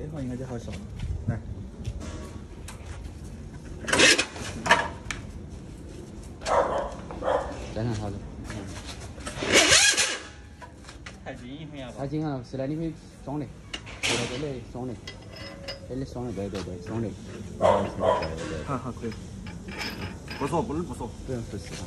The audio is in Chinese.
这块应该就好少了。来，等等，好的。太紧了，是的，你可以装的，这里装的，这里装的，对对对，装的，好好可以，不错，不能不错，不用说气了。